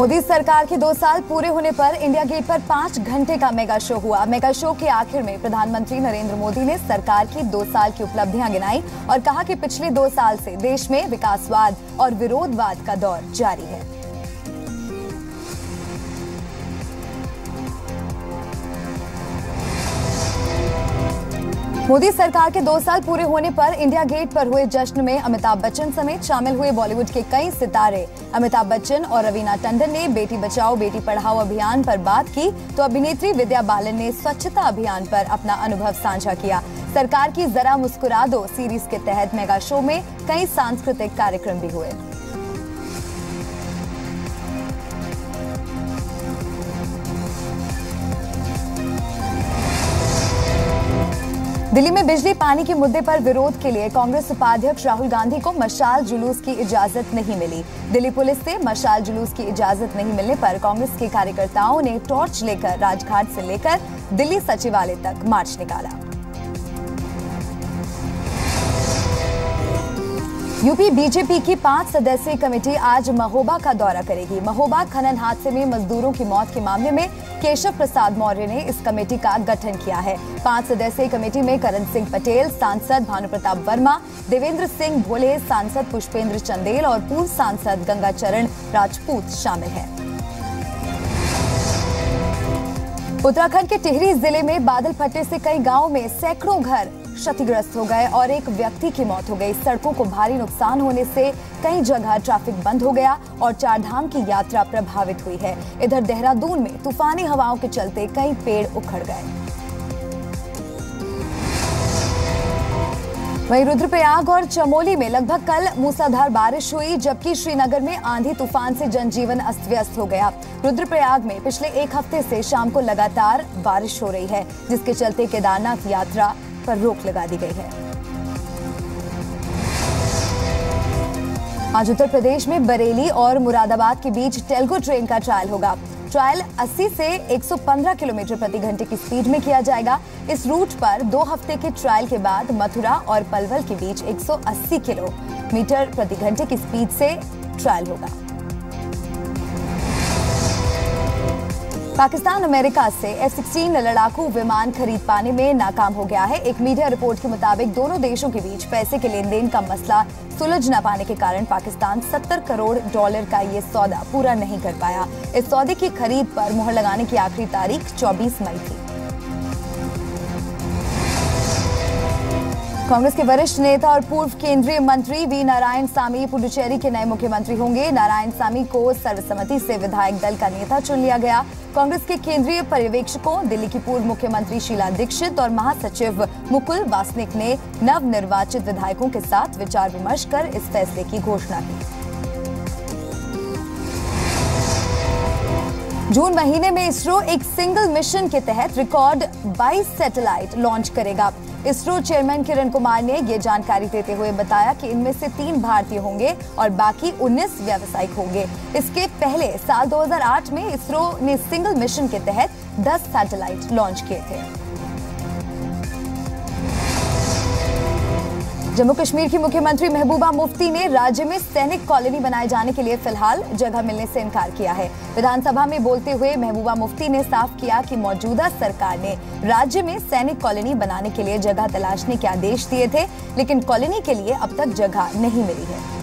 मोदी सरकार के दो साल पूरे होने पर इंडिया गेट पर पाँच घंटे का मेगा शो हुआ। मेगा शो के आखिर में प्रधानमंत्री नरेंद्र मोदी ने सरकार की दो साल की उपलब्धियाँ गिनाई और कहा कि पिछले दो साल से देश में विकासवाद और विरोधवाद का दौर जारी है। मोदी सरकार के दो साल पूरे होने पर इंडिया गेट पर हुए जश्न में अमिताभ बच्चन समेत शामिल हुए बॉलीवुड के कई सितारे। अमिताभ बच्चन और रवीना टंडन ने बेटी बचाओ, बेटी पढ़ाओ अभियान पर बात की तो अभिनेत्री विद्या बालन ने स्वच्छता अभियान पर अपना अनुभव साझा किया। सरकार की जरा मुस्कुरा दो, सीरीज़ के तहत मेगा शो में कई सांस्कृतिक कार्यक्रम भी हुए। दिल्ली में बिजली पानी के मुद्दे पर विरोध के लिए कांग्रेस उपाध्यक्ष राहुल गांधी को मशाल जुलूस की इजाज़त नहीं मिली। दिल्ली पुलिस से मशाल जुलूस की इजाज़त नहीं मिलने पर कांग्रेस के कार्यकर्ताओं ने टॉर्च लेकर राजघाट से लेकर दिल्ली सचिवालय तक मार्च निकाला। यूपी बीजेपी की पाँच सदस्यीय कमेटी आज महोबा का दौरा करेगी। महोबा खनन हादसे में मजदूरों की मौत के मामले में केशव प्रसाद मौर्य ने इस कमेटी का गठन किया है। पाँच सदस्यीय कमेटी में करण सिंह पटेल, सांसद भानु प्रताप वर्मा, देवेंद्र सिंह भोले, सांसद पुष्पेंद्र चंदेल और पूर्व सांसद गंगाचरण राजपूत शामिल हैं। उत्तराखंड के टिहरी ज़िले में बादल फटने से कई गाँवों में सैकड़ों घर क्षतिग्रस्त हो गए और एक व्यक्ति की मौत हो गई। सड़कों को भारी नुकसान होने से कई जगह ट्रैफ़िक बंद हो गया और चारधाम की यात्रा प्रभावित हुई है। इधर देहरादून में तूफानी हवाओं के चलते कई पेड़ उखड़ गए। वहीं रुद्रप्रयाग और चमोली में लगभग कल मूसलाधार बारिश हुई, जबकि श्रीनगर में आंधी तूफ़ान से जनजीवन अस्त व्यस्त हो गया। रुद्रप्रयाग में पिछले एक हफ़्ते से शाम को लगातार बारिश हो रही है, जिसके चलते केदारनाथ यात्रा पर रोक लगा दी गई है। आज उत्तर प्रदेश में बरेली और मुरादाबाद के बीच टेल्गो ट्रेन का ट्रायल होगा। ट्रायल 80 से 115 किलोमीटर प्रति घंटे की स्पीड में किया जाएगा। इस रूट पर दो हफ़्ते के ट्रायल के बाद मथुरा और पलवल के बीच 180 किलोमीटर प्रति घंटे की स्पीड से ट्रायल होगा। पाकिस्तान, अमेरिका से एफ़ सिक्सटीन लड़ाकू विमान खरीद पाने में नाकाम हो गया है। एक मीडिया रिपोर्ट के मुताबिक दोनों देशों के बीच पैसे के लेन देन का मसला सुलझ न पाने के कारण पाकिस्तान 70 करोड़ डॉलर का ये सौदा पूरा नहीं कर पाया। इस सौदे की खरीद पर मुहर लगाने की आखिरी तारीख 24 मई थी। कांग्रेस के वरिष्ठ नेता और पूर्व केंद्रीय मंत्री वी नारायण सामी पुडुचेरी के नए मुख्यमंत्री होंगे। नारायण सामी को सर्वसम्मति से विधायक दल का नेता चुन लिया गया। कांग्रेस के केंद्रीय पर्यवेक्षकों, दिल्ली की पूर्व मुख्यमंत्री शीला दीक्षित और महासचिव मुकुल वासनिक ने नव निर्वाचित विधायकों के साथ विचार विमर्श कर इस फैसले की घोषणा की। जून महीने में इसरो एक सिंगल मिशन के तहत रिकॉर्ड 22 सैटेलाइट लॉन्च करेगा। इसरो चेयरमैन किरण कुमार ने ये जानकारी देते हुए बताया कि इनमें से तीन भारतीय होंगे और बाकी 19 व्यावसायिक होंगे। इसके पहले साल 2008 में इसरो ने सिंगल मिशन के तहत 10 सैटेलाइट लॉन्च किए थे। जम्मू कश्मीर की मुख्यमंत्री महबूबा मुफ्ती ने राज्य में सैनिक कॉलोनी बनाए जाने के लिए फ़िलहाल जगह मिलने से इनकार किया है। विधानसभा में बोलते हुए महबूबा मुफ्ती ने साफ़ किया कि मौजूदा सरकार ने राज्य में सैनिक कॉलोनी बनाने के लिए जगह तलाशने के आदेश दिए थे, लेकिन कॉलोनी के लिए अब तक जगह नहीं मिली है।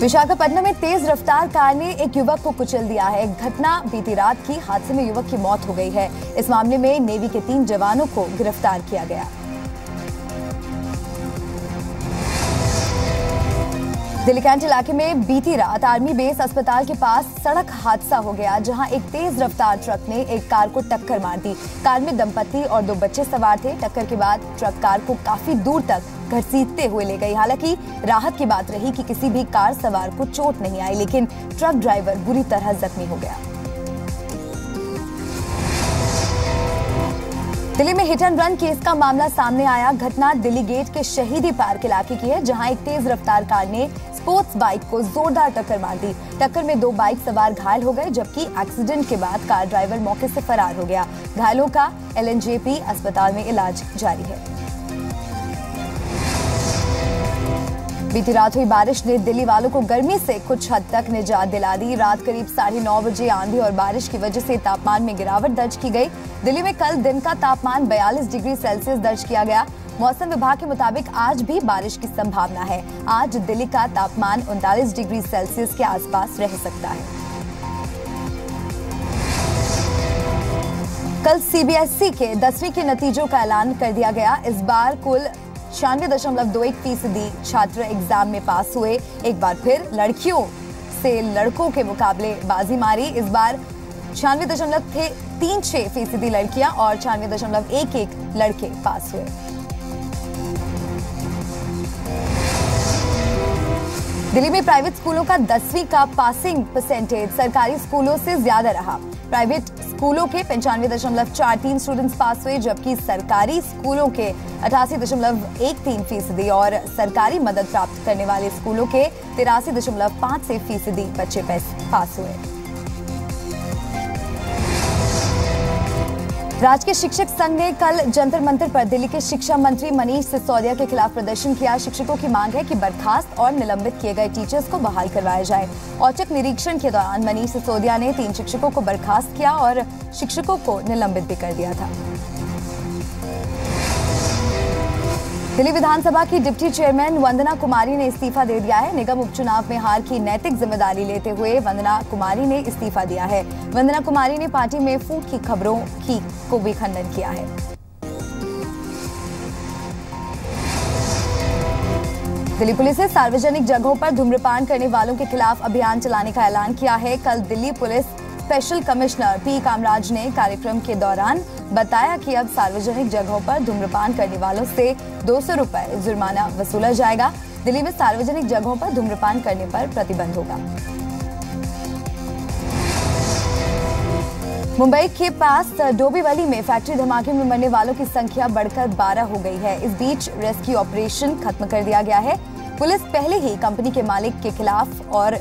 विशाखापट्टनम में तेज रफ्तार कार ने एक युवक को कुचल दिया है। घटना बीती रात की हादसे में युवक की मौत हो गई है। इस मामले में नेवी के तीन जवानों को गिरफ़्तार किया गया। दिल्ली कैंट इलाके में बीती रात आर्मी बेस अस्पताल के पास सड़क हादसा हो गया, जहाँ एक तेज रफ्तार ट्रक ने एक कार को टक्कर मार दी। कार में दंपति और दो बच्चे सवार थे। टक्कर के बाद ट्रक कार को काफ़ी दूर तक घसीटते हुए ले गई। हालाँकि राहत की बात रही कि किसी भी कार सवार को चोट नहीं आई, लेकिन ट्रक ड्राइवर बुरी तरह जख्मी हो गया। दिल्ली में हिट एंड रन केस का मामला सामने आया। घटना दिल्ली गेट के शहीदी पार्क इलाके की है, जहाँ एक तेज रफ्तार कार ने स्पोर्ट्स बाइक को जोरदार टक्कर मार दी। टक्कर में दो बाइक सवार घायल हो गए, जबकि एक्सीडेंट के बाद कार ड्राइवर मौके से फरार हो गया। घायलों का एलएनजेपी अस्पताल में इलाज जारी है। बीती रात हुई बारिश ने दिल्ली वालों को गर्मी से कुछ हद तक निजात दिला दी। रात करीब साढ़े नौ बजे आंधी और बारिश की वजह से तापमान में गिरावट दर्ज की गई। दिल्ली में कल दिन का तापमान 42 डिग्री सेल्सियस दर्ज किया गया। मौसम विभाग के मुताबिक आज भी बारिश की संभावना है। आज दिल्ली का तापमान उनतालीस डिग्री सेल्सियस के आसपास रह सकता है। कल सीबीएसई के दसवीं के नतीजों का ऐलान कर दिया गया। इस बार कुल छियानवे दशमलव दो एक फ़ीसदी छात्र एग्ज़ाम में पास हुए। एक बार फिर लड़कियों से लड़कों के मुकाबले बाजी मारी। इस बार छियानवे दशमलव तीन छह फ़ीसदी लड़कियाँ और छियानवे दशमलव एक एक लड़के पास हुए। दिल्ली में प्राइवेट स्कूलों का दसवीं का पासिंग परसेंटेज सरकारी स्कूलों से ज़्यादा रहा। प्राइवेट स्कूलों के पंचानवे दशमलव चार तीन स्टूडेंट्स पास हुए, जबकि सरकारी स्कूलों के अठासी दशमलव एक तीन फ़ीसदी और सरकारी मदद प्राप्त करने वाले स्कूलों के तिरासी दशमलव पाँच से फ़ीसदी बच्चे पास हुए। राजकीय शिक्षक संघ ने कल जंतर मंतर पर दिल्ली के शिक्षा मंत्री मनीष सिसोदिया के खिलाफ प्रदर्शन किया। शिक्षकों की मांग है कि बर्खास्त और निलंबित किए गए टीचर्स को बहाल करवाया जाए। औचक निरीक्षण के दौरान मनीष सिसोदिया ने तीन शिक्षकों को बर्खास्त किया और शिक्षकों को निलंबित भी कर दिया था। दिल्ली विधानसभा की डिप्टी चेयरमैन वंदना कुमारी ने इस्तीफा दे दिया है। निगम उपचुनाव में हार की नैतिक ज़िम्मेदारी लेते हुए वंदना कुमारी ने इस्तीफा दिया है। वंदना कुमारी ने पार्टी में फूट की खबरों की को भी खंडन किया है। दिल्ली पुलिस ने सार्वजनिक जगहों पर धूम्रपान करने वालों के खिलाफ अभियान चलाने का ऐलान किया है। कल Delhi police special commissioner P Kamraj ने कार्यक्रम के दौरान बताया कि अब सार्वजनिक जगहों पर धूम्रपान करने वालों से दो सौ जुर्माना वसूला जाएगा। दिल्ली में सार्वजनिक जगहों पर धूम्रपान करने पर प्रतिबंध होगा। मुंबई के पास डोबीवली में फैक्ट्री धमाके में मरने वालों की संख्या बढ़कर 12 हो गई है। इस बीच रेस्क्यू ऑपरेशन खत्म कर दिया गया है। पुलिस पहले ही कंपनी के मालिक के खिलाफ और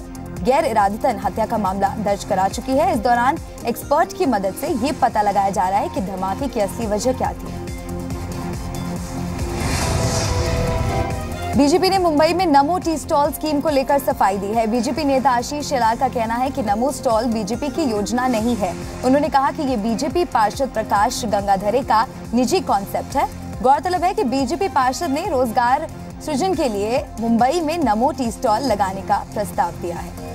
गैर इरादतन हत्या का मामला दर्ज करा चुकी है। इस दौरान एक्सपर्ट की मदद से ये पता लगाया जा रहा है कि धमाके की असली वजह क्या थी। बीजेपी ने मुंबई में नमो टी स्टॉल स्कीम को लेकर सफ़ाई दी है। बीजेपी नेता आशीष शेलार का कहना है कि नमो स्टॉल बीजेपी की योजना नहीं है। उन्होंने कहा कि ये बीजेपी पार्षद प्रकाश गंगाधरे का निजी कॉन्सेप्ट है। गौरतलब है कि बीजेपी पार्षद ने रोज़गार सृजन के लिए मुंबई में नमो टी स्टॉल लगाने का प्रस्ताव दिया है।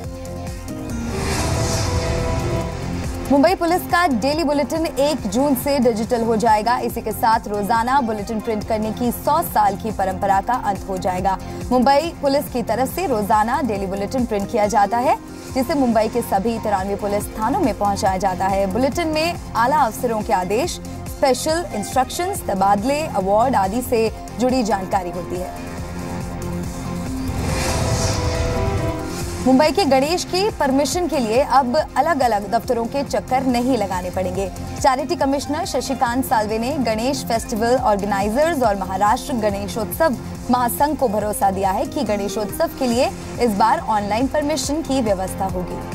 मुंबई पुलिस का डेली बुलेटिन एक जून से डिजिटल हो जाएगा। इसी के साथ रोज़ाना बुलेटिन प्रिंट करने की 100 साल की परंपरा का अंत हो जाएगा। मुंबई पुलिस की तरफ़ से रोज़ाना डेली बुलेटिन प्रिंट किया जाता है, जिसे मुंबई के सभी तिरानवे पुलिस थानों में पहुँचाया जाता है। बुलेटिन में आला अफसरों के आदेश, स्पेशल इंस्ट्रक्शंस, तबादले, अवार्ड आदि से जुड़ी जानकारी होती है। मुंबई के गणेश की परमिशन के लिए अब अलग अलग दफ्तरों के चक्कर नहीं लगाने पड़ेंगे। चैरिटी कमिश्नर शशिकांत सालवे ने गणेश फेस्टिवल ऑर्गेनाइजर्स और महाराष्ट्र गणेशोत्सव महासंघ को भरोसा दिया है कि गणेशोत्सव के लिए इस बार ऑनलाइन परमिशन की व्यवस्था होगी।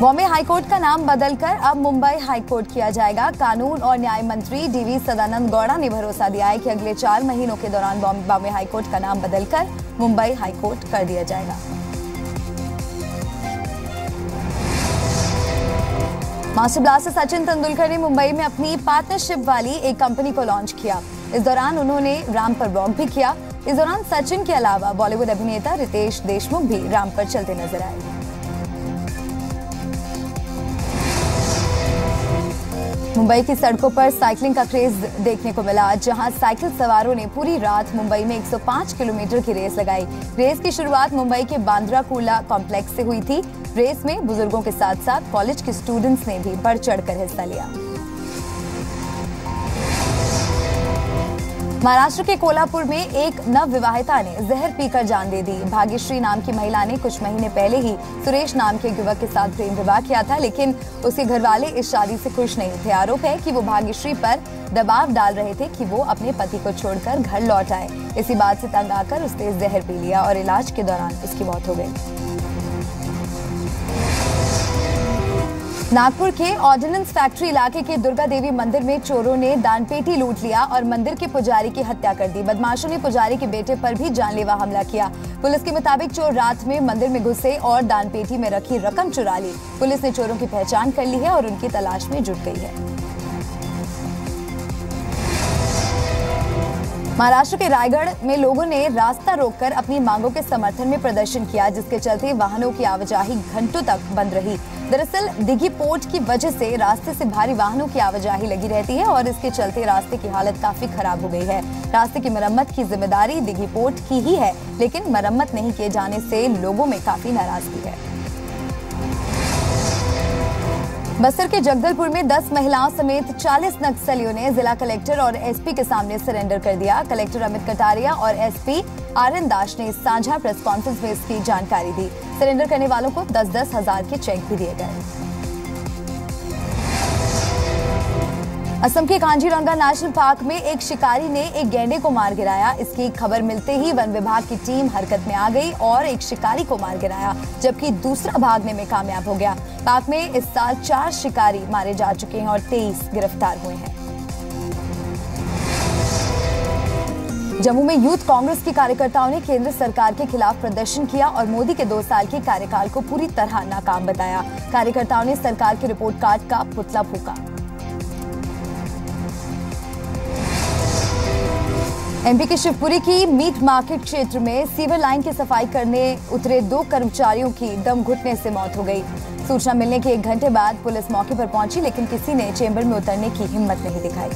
बॉम्बे हाईकोर्ट का नाम बदलकर अब मुंबई हाईकोर्ट किया जाएगा। कानून और न्याय मंत्री डीवी सदानंद गौड़ा ने भरोसा दिया है कि अगले चार महीनों के दौरान बॉम्बे हाईकोर्ट का नाम बदलकर मुंबई हाईकोर्ट कर दिया जाएगा। मास्टर ब्लास्टर सचिन तेंदुलकर ने मुंबई में अपनी पार्टनरशिप वाली एक कंपनी को लॉन्च किया। इस दौरान उन्होंने राम पर वॉक भी किया। इस दौरान सचिन के अलावा बॉलीवुड अभिनेता रितेश देशमुख भी राम पर चलते नज़र आए मुंबई की सड़कों पर साइकिलिंग का क्रेज देखने को मिला, जहाँ साइकिल सवारों ने पूरी रात मुंबई में 105 किलोमीटर की रेस लगाई। रेस की शुरुआत मुंबई के बांद्रा कूला कॉम्प्लेक्स से हुई थी। रेस में बुज़ुर्गों के साथ साथ कॉलेज के स्टूडेंट्स ने भी बढ़ चढ़कर हिस्सा लिया। महाराष्ट्र के कोल्हापुर में एक नव विवाहिता ने जहर पीकर जान दे दी। भाग्यश्री नाम की महिला ने कुछ महीने पहले ही सुरेश नाम के युवक के साथ प्रेम विवाह किया था, लेकिन उसके घर वाले इस शादी से खुश नहीं थे। आरोप है कि वो भाग्यश्री पर दबाव डाल रहे थे कि वो अपने पति को छोड़कर घर लौट आए। इसी बात से तंग आकर उसने जहर पी लिया और इलाज के दौरान उसकी मौत हो गई। नागपुर के ऑर्डिनेंस फैक्ट्री इलाके के दुर्गा देवी मंदिर में चोरों ने दानपेटी लूट लिया और मंदिर के पुजारी की हत्या कर दी। बदमाशों ने पुजारी के बेटे पर भी जानलेवा हमला किया। पुलिस के मुताबिक चोर रात में मंदिर में घुसे और दानपेटी में रखी रकम चुरा ली। पुलिस ने चोरों की पहचान कर ली है और उनकी तलाश में जुट गई है। महाराष्ट्र के रायगढ़ में लोगों ने रास्ता रोककर अपनी मांगों के समर्थन में प्रदर्शन किया, जिसके चलते वाहनों की आवाजाही घंटों तक बंद रही। दरअसल, दिघी पोर्ट की वजह से रास्ते से भारी वाहनों की आवाजाही लगी रहती है और इसके चलते रास्ते की हालत काफ़ी खराब हो गई है। रास्ते की मरम्मत की ज़िम्मेदारी दिघी पोर्ट की ही है, लेकिन मरम्मत नहीं किए जाने से लोगों में काफ़ी नाराज़गी है। बस्तर के जगदलपुर में 10 महिलाओं समेत 40 नक्सलियों ने जिला कलेक्टर और एसपी के सामने सरेंडर कर दिया। कलेक्टर अमित कटारिया और एसपी आर एन दास ने साझा प्रेस कॉन्फ्रेंस में इसकी जानकारी दी। सरेंडर करने वालों को दस दस हज़ार के चेक भी दिए गए। असम के कांजीरंगा नेशनल पार्क में एक शिकारी ने एक गैंडे को मार गिराया। इसकी खबर मिलते ही वन विभाग की टीम हरकत में आ गई और एक शिकारी को मार गिराया, जबकि दूसरा भागने में कामयाब हो गया। पार्क में इस साल चार शिकारी मारे जा चुके हैं और तेईस गिरफ़्तार हुए हैं। जम्मू में यूथ कांग्रेस के कार्यकर्ताओं ने केंद्र सरकार के खिलाफ प्रदर्शन किया और मोदी के दो साल के कार्यकाल को पूरी तरह नाकाम बताया। कार्यकर्ताओं ने सरकार के रिपोर्ट कार्ड का पुतला फूका। एमपी के शिवपुरी की मीट मार्केट क्षेत्र में सीवर लाइन की सफ़ाई करने उतरे दो कर्मचारियों की दम घुटने से मौत हो गई। सूचना मिलने के एक घंटे बाद पुलिस मौके पर पहुँची, लेकिन किसी ने चेंबर में उतरने की हिम्मत नहीं दिखाई।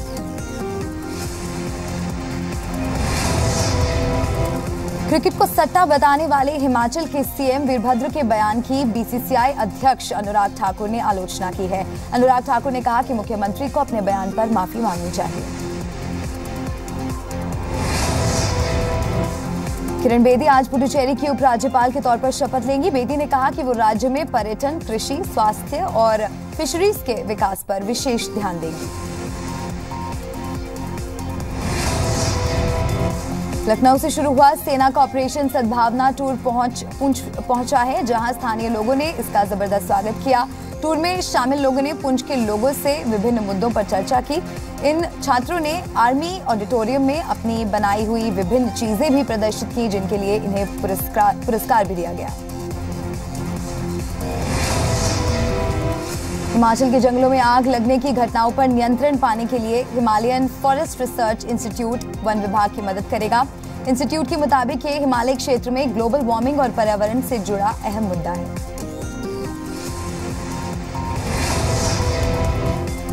क्रिकेट को सट्टा बताने वाले हिमाचल के सीएम वीरभद्र के बयान की बीसीसीआई अध्यक्ष अनुराग ठाकुर ने आलोचना की है। अनुराग ठाकुर ने कहा कि मुख्यमंत्री को अपने बयान पर माफ़ी मांगनी चाहिए। किरण बेदी आज पुडुचेरी की उपराज्यपाल के तौर पर शपथ लेंगी। बेदी ने कहा कि वो राज्य में पर्यटन, कृषि, स्वास्थ्य और फिशरीज के विकास पर विशेष ध्यान देंगी। लखनऊ से शुरू हुआ सेना का ऑपरेशन सद्भावना टूर पहुँच पहुँचा है, जहाँ स्थानीय लोगों ने इसका ज़बरदस्त स्वागत किया। टूर में शामिल लोगों ने पुंछ के लोगों से विभिन्न मुद्दों पर चर्चा की। इन छात्रों ने आर्मी ऑडिटोरियम में अपनी बनाई हुई विभिन्न चीज़ें भी प्रदर्शित की, जिनके लिए इन्हें पुरस्कार पुरस्कार भी दिया गया। हिमाचल के जंगलों में आग लगने की घटनाओं पर नियंत्रण पाने के लिए हिमालयन फॉरेस्ट रिसर्च इंस्टीट्यूट वन विभाग की मदद करेगा। इंस्टीट्यूट के मुताबिक ये हिमालय क्षेत्र में ग्लोबल वार्मिंग और पर्यावरण से जुड़ा अहम मुद्दा है।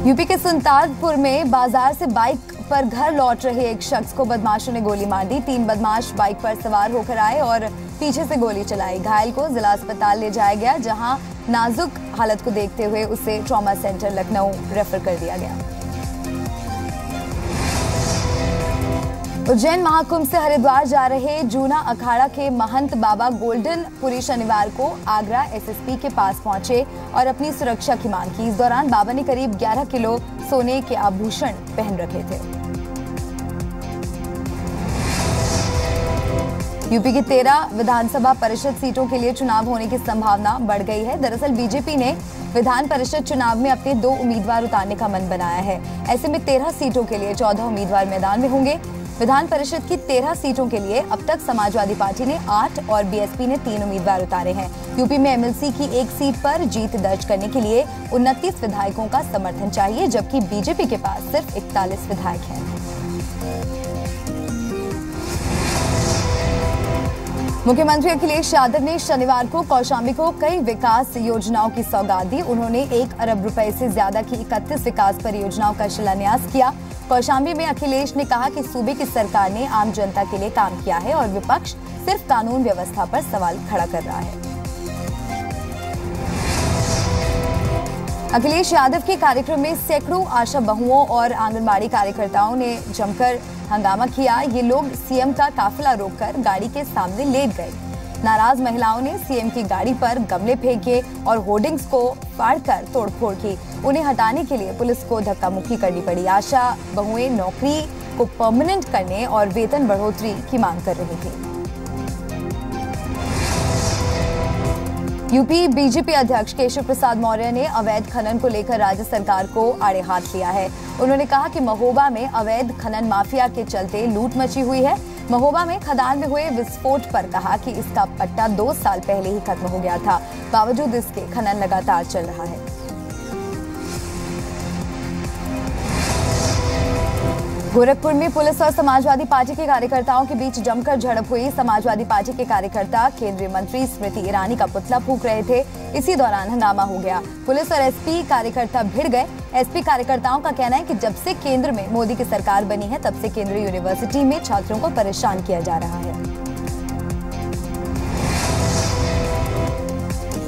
यूपी के सुल्तानपुर में बाज़ार से बाइक पर घर लौट रहे एक शख्स को बदमाशों ने गोली मार दी। तीन बदमाश बाइक पर सवार होकर आए और पीछे से गोली चलाई। घायल को जिला अस्पताल ले जाया गया, जहाँ नाजुक हालत को देखते हुए उसे ट्रॉमा सेंटर लखनऊ रेफर कर दिया गया। उज्जैन महाकुंभ से हरिद्वार जा रहे जूना अखाड़ा के महंत बाबा गोल्डन पुरी शनिवार को आगरा एसएसपी के पास पहुँचे और अपनी सुरक्षा की मांग की। इस दौरान बाबा ने करीब 11 किलो सोने के आभूषण पहन रखे थे। यूपी की तेरह विधानसभा परिषद सीटों के लिए चुनाव होने की संभावना बढ़ गई है। दरअसल बीजेपी ने विधान परिषद चुनाव में अपने दो उम्मीदवार उतारने का मन बनाया है। ऐसे में तेरह सीटों के लिए चौदह उम्मीदवार मैदान में होंगे। विधान परिषद की तेरह सीटों के लिए अब तक समाजवादी पार्टी ने आठ और बीएसपी ने तीन उम्मीदवार उतारे हैं। यूपी में एमएलसी की एक सीट पर जीत दर्ज करने के लिए उनतीस विधायकों का समर्थन चाहिए, जबकि बीजेपी के पास सिर्फ़ इकतालीस विधायक हैं। मुख्यमंत्री अखिलेश यादव ने शनिवार को कौशाम्बी को कई विकास योजनाओं की सौगात दी। उन्होंने एक अरब रुपए से ज़्यादा की इकतीस विकास परियोजनाओं का शिलान्यास किया। कौशाम्बी में अखिलेश ने कहा कि सूबे की सरकार ने आम जनता के लिए काम किया है और विपक्ष सिर्फ़ कानून व्यवस्था पर सवाल खड़ा कर रहा है। अखिलेश यादव के कार्यक्रम में सैकड़ों आशा बहुओं और आंगनबाड़ी कार्यकर्ताओं ने जमकर हंगामा किया, ये लोग सीएम का काफिला रोककर गाड़ी के सामने लेट गए। नाराज़ महिलाओं ने सीएम की गाड़ी पर गमले फेंके और होर्डिंग्स को फाड़कर तोड़फोड़ की। उन्हें हटाने के लिए पुलिस को धक्का मुक्की करनी पड़ी। आशा, बहुएँ नौकरी को परमानेंट करने और वेतन बढ़ोतरी की मांग कर रही थी। यूपी बीजेपी अध्यक्ष केशव प्रसाद मौर्य ने अवैध खनन को लेकर राज्य सरकार को आड़े हाथ लिया है। उन्होंने कहा कि महोबा में अवैध खनन माफिया के चलते लूट मची हुई है। महोबा में खदान में हुए विस्फोट पर कहा कि इसका पट्टा दो साल पहले ही खत्म हो गया था। बावजूद इसके खनन लगातार चल रहा है। गोरखपुर में पुलिस और समाजवादी पार्टी के कार्यकर्ताओं के बीच जमकर झड़प हुई। समाजवादी पार्टी के कार्यकर्ता, केंद्रीय मंत्री स्मृति ईरानी का पुतला फूक रहे थे। इसी दौरान हंगामा हो गया। पुलिस और एसपी कार्यकर्ता भिड़ गए। एसपी कार्यकर्ताओं का कहना है कि जब से केंद्र में मोदी की सरकार बनी है, तब से केंद्रीय यूनिवर्सिटी में छात्रों को परेशान किया जा रहा है।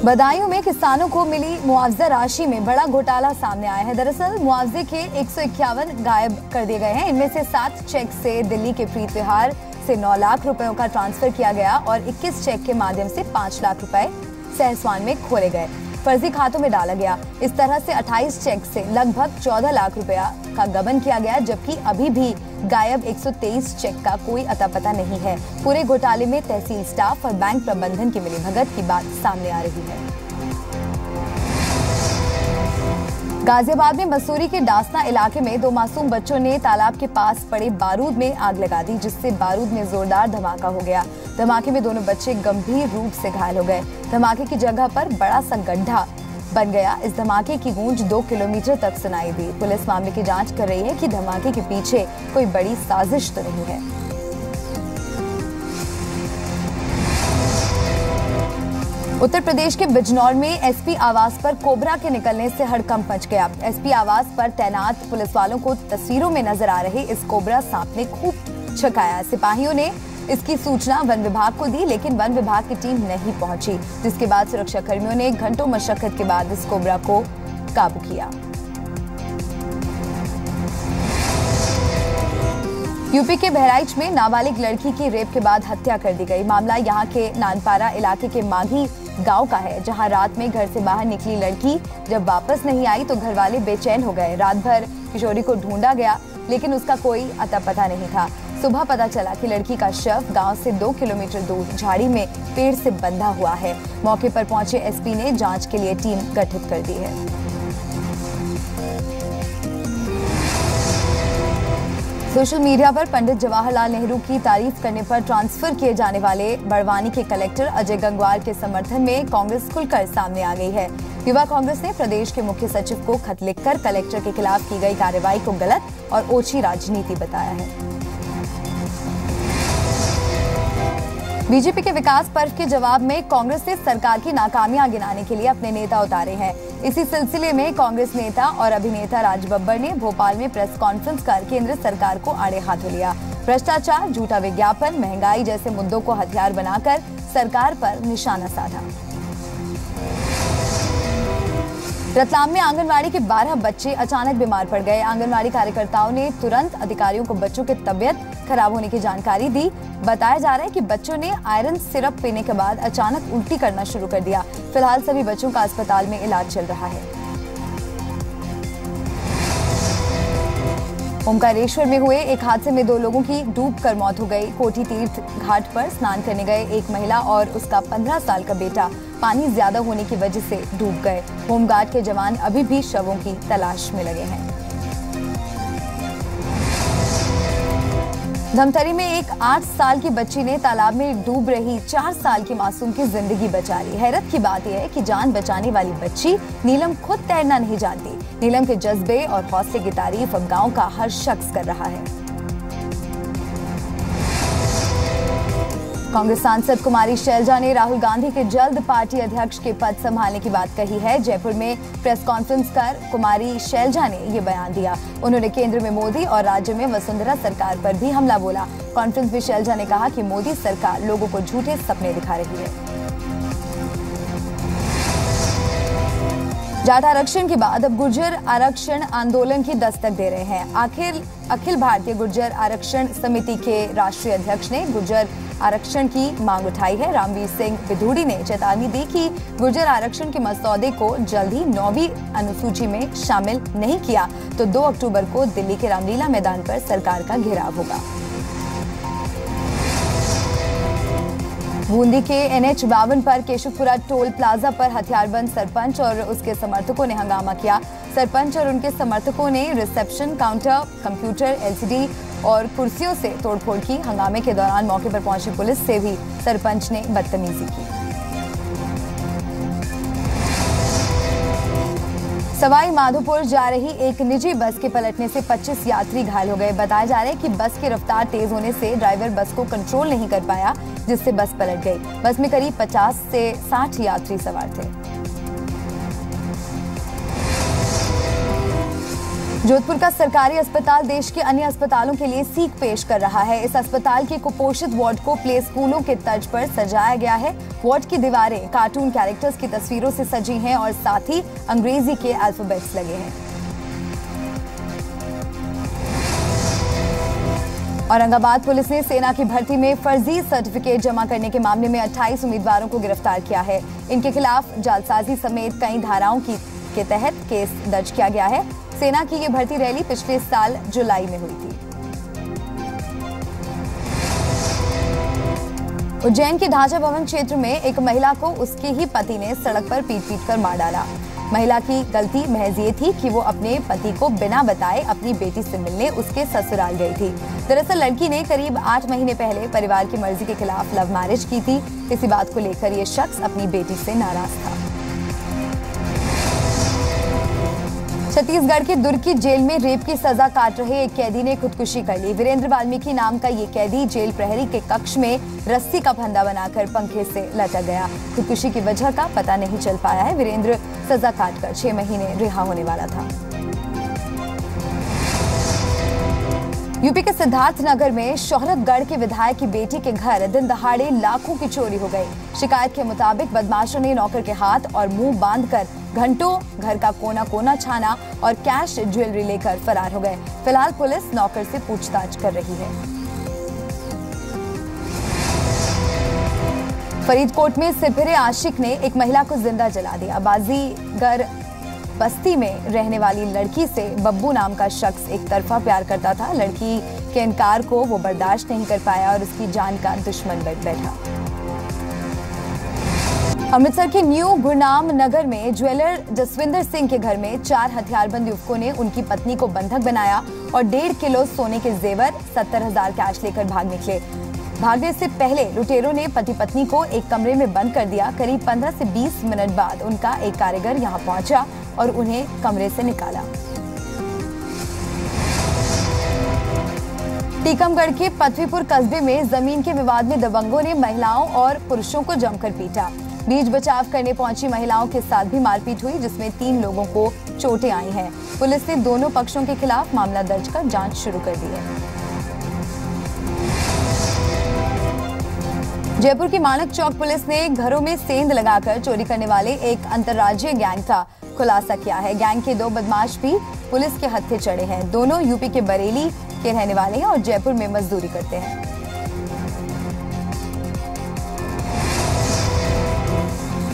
बदायूं में किसानों को मिली मुआवजा राशि में बड़ा घोटाला सामने आया है। दरअसल, मुआवजे के एक सौ इक्यावन गायब कर दिए गए हैं। इनमें से सात चेक से दिल्ली के प्रीत विहार से 9 लाख रुपयों का ट्रांसफ़र किया गया और 21 चेक के माध्यम से 5 लाख रुपए सहसवान में खोले गए। फर्जी खातों में डाला गया। इस तरह से 28 चेक से लगभग 14 लाख रुपया का गबन किया गया, जबकि अभी भी गायब 123 चेक का कोई अता पता नहीं है। पूरे घोटाले में तहसील स्टाफ और बैंक प्रबंधन की मिलीभगत की बात सामने आ रही है। गाजियाबाद में मसूरी के डासना इलाके में दो मासूम बच्चों ने तालाब के पास पड़े बारूद में आग लगा दी, जिससे बारूद में जोरदार धमाका हो गया। धमाके में दोनों बच्चे गंभीर रूप से घायल हो गए। धमाके की जगह पर बड़ा सा गड्ढा बन गया। इस धमाके की गूंज दो किलोमीटर तक सुनाई दी। पुलिस मामले की जाँच कर रही है कि धमाके के पीछे कोई बड़ी साजिश तो नहीं है। उत्तर प्रदेश के बिजनौर में एसपी आवास पर कोबरा के निकलने से हड़कंप मच गया। एसपी आवास पर तैनात पुलिस वालों को तस्वीरों में नज़र आ रहे इस कोबरा सांप ने खूब छकाया सिपाहियों ने इसकी सूचना वन विभाग को दी, लेकिन वन विभाग की टीम नहीं पहुँची, जिसके बाद सुरक्षा कर्मियों ने घंटों मशक्कत के बाद इस कोबरा को काबू किया। यूपी के बहराइच में नाबालिग लड़की की रेप के बाद हत्या कर दी गई। मामला यहाँ के नानपारा इलाके के माघी गाँव का है, जहाँ रात में घर से बाहर निकली लड़की जब वापस नहीं आई तो घर वाले बेचैन हो गए। रात भर किशोरी को ढूंढा गया, लेकिन उसका कोई अता पता नहीं था। सुबह पता चला कि लड़की का शव गाँव से दो किलोमीटर दूर झाड़ी में पेड़ से बंधा हुआ है। मौके पर पहुँचे एसपी ने जाँच के लिए टीम गठित कर दी है। सोशल मीडिया पर पंडित जवाहरलाल नेहरू की तारीफ़ करने पर ट्रांसफ़र किए जाने वाले बड़वानी के कलेक्टर अजय गंगवार के समर्थन में कांग्रेस खुलकर सामने आ गई है। युवा कांग्रेस ने प्रदेश के मुख्य सचिव को खत लिखकर कलेक्टर के खिलाफ की गई कार्रवाई को गलत और ओछी राजनीति बताया है। बीजेपी के विकास पर्व के जवाब में कांग्रेस ने सरकार की नाकामियाँ गिनाने के लिए अपने नेता उतारे हैं। इसी सिलसिले में कांग्रेस नेता और अभिनेता राज बब्बर ने भोपाल में प्रेस कॉन्फ्रेंस कर केंद्र सरकार को आड़े हाथों लिया। भ्रष्टाचार, झूठा विज्ञापन, महँगाई जैसे मुद्दों को हथियार बनाकर सरकार पर निशाना साधा। रतलाम में आंगनवाड़ी के 12 बच्चे अचानक बीमार पड़ गए। आंगनवाड़ी कार्यकर्ताओं ने तुरंत अधिकारियों को बच्चों की तबियत खराब होने की जानकारी दी। बताया जा रहा है कि बच्चों ने आयरन सिरप पीने के बाद अचानक उल्टी करना शुरू कर दिया। फ़िलहाल सभी बच्चों का अस्पताल में इलाज चल रहा है। ओमकारेश्वर में हुए एक हादसे में दो लोगों की डूब कर मौत हो गई। कोठी तीर्थ घाट पर स्नान करने गए एक महिला और उसका 15 साल का बेटा पानी ज़्यादा होने की वजह से डूब गए। होमगार्ड के जवान अभी भी शवों की तलाश में लगे हैं। धमतरी में एक आठ साल की बच्ची ने तालाब में डूब रही चार साल की मासूम की ज़िंदगी बचा ली। हैरत की बात यह है कि जान बचाने वाली बच्ची नीलम खुद तैरना नहीं जानती। नीलम के जज्बे और हौसले की तारीफ़ अब गाँव का हर शख्स कर रहा है। कांग्रेस सांसद कुमारी शैलजा ने राहुल गांधी के जल्द पार्टी अध्यक्ष के पद संभालने की बात कही है। जयपुर में प्रेस कॉन्फ्रेंस कर कुमारी शैलजा ने ये बयान दिया। उन्होंने केंद्र में मोदी और राज्य में वसुंधरा सरकार पर भी हमला बोला। कॉन्फ्रेंस में शैलजा ने कहा कि मोदी सरकार लोगों को झूठे सपने दिखा रही है। जाट आरक्षण के बाद अब गुर्जर आरक्षण आंदोलन की दस्तक दे रहे हैं। आखिर, अखिल भारतीय गुर्जर आरक्षण समिति के राष्ट्रीय अध्यक्ष ने गुर्जर आरक्षण की मांग उठाई है। रामवीर सिंह विधूड़ी ने चेतावनी दी कि गुर्जर आरक्षण के मसौदे को जल्द ही नौवीं अनुसूची में शामिल नहीं किया तो 2 अक्टूबर को दिल्ली के रामलीला मैदान पर सरकार का घेराव होगा। बूंदी के एनएच बावन पर केशवपुरा टोल प्लाजा पर हथियारबंद सरपंच और उसके समर्थकों ने हंगामा किया। सरपंच और उनके समर्थकों ने रिसेप्शन काउंटर, कंप्यूटर, एलसीडी और कुर्सियों से तोड़फोड़ की। हंगामे के दौरान मौके पर पहुँची पुलिस से भी सरपंच ने बदतमीजी की। सवाई माधोपुर जा रही एक निजी बस के पलटने से 25 यात्री घायल हो गए। बताया जा रहा है कि बस की रफ्तार तेज होने से ड्राइवर बस को कंट्रोल नहीं कर पाया, जिससे बस पलट गई। बस में करीब 50 से 60 यात्री सवार थे। जोधपुर का सरकारी अस्पताल देश के अन्य अस्पतालों के लिए सीख पेश कर रहा है। इस अस्पताल के कुपोषित वार्ड को प्ले स्कूलों के तर्ज पर सजाया गया है। वार्ड की दीवारें कार्टून कैरेक्टर्स की तस्वीरों से सजी हैं और साथ ही अंग्रेज़ी के अल्फाबेट्स लगे हैं। औरंगाबाद पुलिस ने सेना की भर्ती में फर्जी सर्टिफिकेट जमा करने के मामले में 28 उम्मीदवारों को गिरफ़्तार किया है। इनके खिलाफ जालसाजी समेत कई धाराओं की, के तहत केस दर्ज किया गया है। सेना की ये भर्ती रैली पिछले साल जुलाई में हुई थी। उज्जैन के ढांचा भवन क्षेत्र में एक महिला को उसके ही पति ने सड़क पर पीट पीट कर मार डाला। महिला की गलती महज ये थी कि वो अपने पति को बिना बताए अपनी बेटी से मिलने उसके ससुराल गई थी। दरअसल लड़की ने करीब आठ महीने पहले परिवार की मर्ज़ी के खिलाफ लव मैरिज की थी। इसी बात को लेकर ये शख्स अपनी बेटी से नाराज़ था। छत्तीसगढ़ के दुर्ग की जेल में रेप की सजा काट रहे एक कैदी ने खुदकुशी कर ली। वीरेंद्र वाल्मीकि नाम का ये कैदी जेल प्रहरी के कक्ष में रस्सी का फंदा बनाकर पंखे से लटक गया। खुदकुशी की वजह का पता नहीं चल पाया है। वीरेंद्र सजा काटकर छह महीने रिहा होने वाला था। यूपी के सिद्धार्थ नगर में शोहरतगढ़ के विधायक की बेटी के घर दिन दहाड़े लाखों की चोरी हो गई। शिकायत के मुताबिक बदमाशों ने नौकर के हाथ और मुँह बांधकर घंटों घर का कोना कोना छाना और कैश ज्वेलरी लेकर फरार हो गए। फ़िलहाल पुलिस नौकर से पूछताछ कर रही है। फरीदकोट में सिरफिरे आशिक ने एक महिला को ज़िंदा जला दिया। बाजीगर बस्ती में रहने वाली लड़की से बब्बू नाम का शख्स एक तरफा प्यार करता था। लड़की के इनकार को वो बर्दाश्त नहीं कर पाया और उसकी जान का दुश्मन बन बैठा। अमृतसर के न्यू गुरनाम नगर में ज्वेलर जसविंदर सिंह के घर में चार हथियारबंद युवकों ने उनकी पत्नी को बंधक बनाया और डेढ़ किलो सोने के जेवर, सत्तर हज़ार कैश लेकर भाग निकले। भागने से पहले लुटेरों ने पति पत्नी को एक कमरे में बंद कर दिया। करीब 15 से 20 मिनट बाद उनका एक कारीगर यहाँ पहुँचा और उन्हें कमरे से निकाला। टीकमगढ़ के पथवीपुर कस्बे में ज़मीन के विवाद में दबंगों ने महिलाओं और पुरुषों को जमकर पीटा। बीच बचाव करने पहुँची महिलाओं के साथ भी मारपीट हुई, जिसमें तीन लोगों को चोटें आई हैं। पुलिस ने दोनों पक्षों के खिलाफ मामला दर्ज कर जाँच शुरू कर दी है। जयपुर की मानक चौक पुलिस ने घरों में सेंध लगाकर चोरी करने वाले एक अंतर्राज्यीय गैंग का खुलासा किया है। गैंग के दो बदमाश भी पुलिस के हत्थे चढ़े हैं। दोनों यूपी के बरेली के रहने वाले हैं और जयपुर में मजदूरी करते हैं।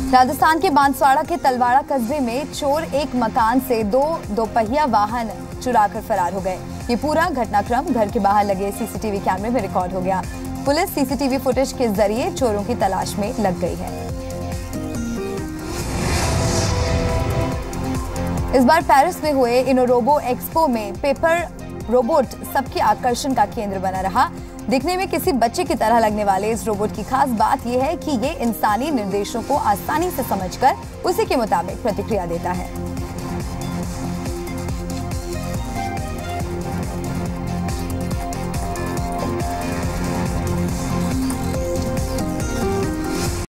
राजस्थान के बांसवाड़ा के तलवाड़ा कस्बे में चोर एक मकान से दो दोपहिया वाहन चुराकर फरार हो गए। ये पूरा घटनाक्रम घर के बाहर लगे सीसीटीवी कैमरे में रिकॉर्ड हो गया। पुलिस सीसीटीवी फुटेज के ज़रिए चोरों की तलाश में लग गई है। इस बार पेरिस में हुए इनोरोबो एक्सपो में पेपर रोबोट सबके आकर्षण का केंद्र बना रहा। दिखने में किसी बच्चे की तरह लगने वाले इस रोबोट की खास बात यह है कि ये इंसानी निर्देशों को आसानी से समझकर उसी के मुताबिक प्रतिक्रिया देता है।